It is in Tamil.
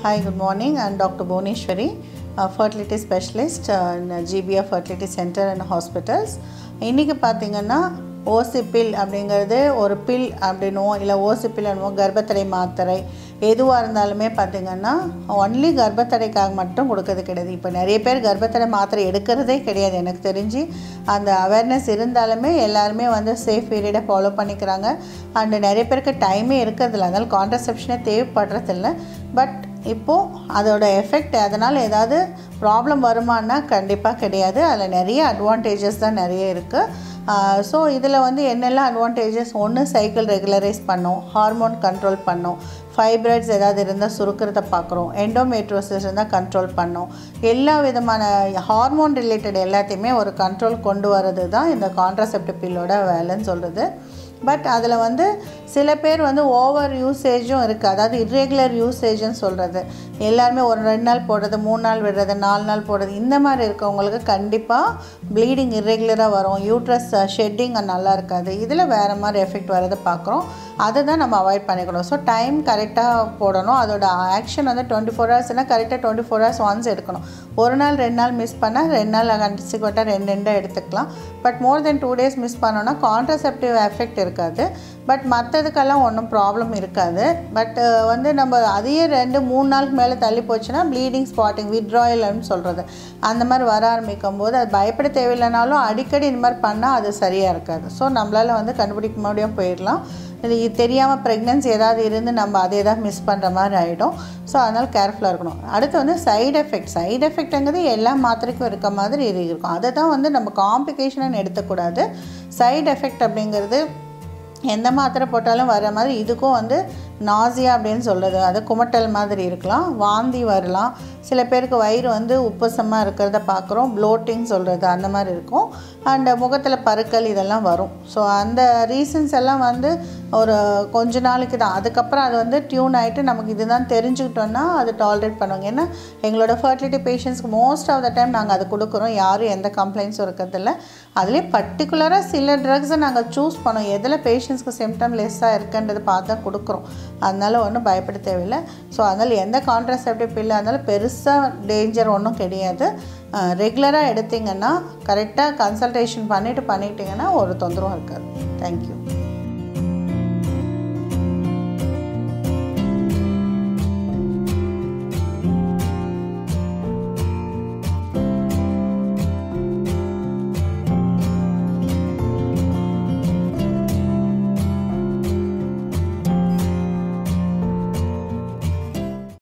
Hi, good morning. I'm Dr. Bhuvaneswari a fertility specialist uh, in GBF Fertility Center and Hospitals. இன்றைக்கி பார்த்தீங்கன்னா ஓசி பில் அப்படிங்கிறது ஒரு பில் அப்படின்னுவோம் இல்லை ஓசி பில் என்னுவோம் கர்ப்பத்தடை மாத்திரை எதுவாக இருந்தாலுமே பார்த்திங்கன்னா ஒன்லி கர்ப்பத்தடைக்காக மட்டும் கொடுக்கறது கிடையாது இப்போ நிறைய பேர் கர்ப்பத்தடை மாத்திரை எடுக்கிறதே கிடையாது எனக்கு தெரிஞ்சு அந்த அவேர்னஸ் இருந்தாலுமே எல்லாருமே வந்து சேஃப் பீரியடை ஃபாலோ பண்ணிக்கிறாங்க அண்டு நிறைய பேருக்கு டைமே இருக்கிறதில்ல அதனால் கான்ட்ரசெப்ஷனே தேவைப்படுறதில்ல பட் இப்போது அதோடய எஃபெக்ட் அதனால் ஏதாவது ப்ராப்ளம் வருமானா கண்டிப்பாக கிடையாது. அதில் நிறைய அட்வான்டேஜஸ் தான் நிறைய இருக்குது ஸோ இதில் வந்து என்னெல்லாம் அட்வான்டேஜஸ் ஒன்று சைக்கிள் ரெகுலரைஸ் பண்ணும் ஹார்மோன் கண்ட்ரோல் பண்ணும் ஃபைப்ராய்ட்ஸ் ஏதாவது இருந்தால் சுருக்கிறத பார்க்குறோம் எண்டோமேட்ரோசிஸ் இருந்தால் கண்ட்ரோல் பண்ணும். எல்லா விதமான ஹார்மோன் ரிலேட்டட் எல்லாத்தையுமே ஒரு கண்ட்ரோல் கொண்டு வரது தான் இந்த கான்ட்ராசெப்டிவ் பில்லோட வேலைன்னு சொல்கிறது பட் அதில் வந்து சில பேர் வந்து ஓவர் யூசேஜும் இருக்குது அதாவது இர்ரெகுலர் யூசேஜ்னு சொல்கிறது எல்லாருமே ஒரு ரெண்டு நாள் போடுறது மூணு நாள் விடுறது நாலு நாள் போடுறது இந்த மாதிரி இருக்கவங்களுக்கு கண்டிப்பாக ப்ளீடிங் இர்ரெகுலராக வரும். யூட்ரஸ் ஷெட்டிங் நல்லா இருக்காது. இதில் வேறு மாதிரி எஃபெக்ட் வரதை பார்க்குறோம் அதை தான் நம்ம அவாய்ட் பண்ணிக்கணும். ஸோ டைம் கரெக்டாக போடணும். அதோட ஆக்ஷன் வந்து டுவெண்ட்டி ஃபோர் ஹவர்ஸ்னால் கரெக்டாக டுவெண்ட்டி ஃபோர் ஹவர்ஸ் ஒன்ஸ் எடுக்கணும். ஒரு நாள் ரெண்டு நாள் மிஸ் பண்ணால் ரெண்டு நாள் கண்டிச்சிக்கிட்டால் ரெண்டு ரெண்டாக எடுத்துக்கலாம். But more than two days miss பண்ணோன்னா கான்ட்ரசெப்டிவ் எஃபெக்ட் இருக்காது இருக்காது. பட் மற்றதுக்கெல்லாம் ஒன்றும் ப்ராப்ளம் இருக்காது. பட் வந்து நம்ம அதையே ரெண்டு மூணு நாளுக்கு மேலே தள்ளி போச்சுன்னா ப்ளீடிங் ஸ்பாட்டிங் விட்ராயல்னு சொல்கிறது அந்த மாதிரி வர ஆரம்பிக்கும் போது அது பயப்பட தேவையில்லைனாலும் அடிக்கடி இந்த மாதிரி பண்ணால் அது சரியாக இருக்காது. ஸோ நம்மளால் வந்து கண்டுபிடிக்க முடியும் போயிடலாம். இது தெரியாமல் ப்ரெக்னென்சி ஏதாவது இருந்து நம்ம அதை ஏதாவது மிஸ் பண்ணுற மாதிரி ஆகிடும் ஸோ அதனால் கேர்ஃபுல்லாக இருக்கணும். அடுத்து வந்து சைடு எஃபெக்ட் சைடு எஃபெக்ட்டுங்கிறது எல்லா மாத்திரைக்கும் இருக்க மாதிரி இருக்கும். அதை தான் வந்து நம்ம காம்ப்ளிகேஷன் எடுத்துக்கூடாது சைடு எஃபெக்ட் அப்படிங்கிறது எந்த மாத்திரை போட்டாலும் வர மாதிரி இதுக்கும் வந்து நாசியா அப்படின்னு சொல்கிறது அது குமட்டல் மாதிரி இருக்கலாம். வாந்தி வரலாம். சில பேருக்கு வயிறு வந்து உப்பசமாக இருக்கிறத பார்க்குறோம். ப்ளோட்டிங் சொல்கிறது அந்த மாதிரி இருக்கும். அண்ட் முகத்தில் பருக்கள் இதெல்லாம் வரும். ஸோ அந்த ரீசன்ஸ் எல்லாம் வந்து ஒரு கொஞ்ச நாளைக்கு தான். அதுக்கப்புறம் அது வந்து டியூன் ஆகிட்டு நமக்கு இதுதான் தெரிஞ்சுக்கிட்டோன்னா அது டாலரேட் பண்ணுவாங்க. ஏன்னா எங்களோட ஃபர்டிலிட்டி பேஷண்ட்ஸ்க்கு மோஸ்ட் ஆஃப் த டைம் நாங்கள் அது கொடுக்குறோம். யாரும் எந்த கம்ப்ளைண்ட்ஸும் இருக்கிறதில்ல. அதுலேயே பர்டிகுலராக சில ட்ரக்ஸை நாங்கள் சூஸ் பண்ணோம். எதில் பேஷண்ட்ஸ்க்கு சிம்டம் லெஸ்ஸாக இருக்குன்றது பார்த்து தான் கொடுக்குறோம். அதனால் ஒன்றும் பயப்பட தேவையில்லை. ஸோ அதனால் எந்த கான்ட்ராசெப்டிவ் பில்லு அதனால் பெருசாக டேஞ்சர் ஒன்றும் கிடையாது. ரெகுலராக எடுத்திங்கன்னா கரெக்டாக கன்சல்டேஷன் பண்ணிவிட்டு பண்ணிட்டீங்கன்னா ஒரு தொந்தரவும் இருக்காது. தேங்க்யூ